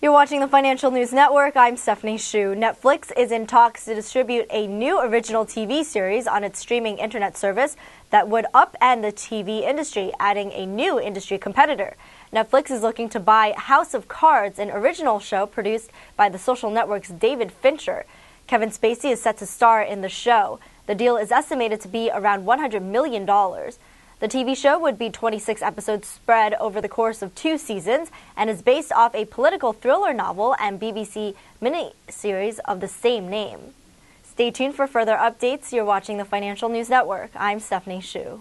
You're watching the Financial News Network. I'm Stephanie Shu. Netflix is in talks to distribute a new original TV series on its streaming internet service that would upend the TV industry, adding a new industry competitor. Netflix is looking to buy House of Cards, an original show produced by the social network's David Fincher. Kevin Spacey is set to star in the show. The deal is estimated to be around $100 million. The TV show would be 26 episodes spread over the course of two seasons and is based off a political thriller novel and BBC miniseries of the same name. Stay tuned for further updates. You're watching the Financial News Network. I'm Stephanie Shu.